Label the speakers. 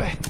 Speaker 1: Pepe.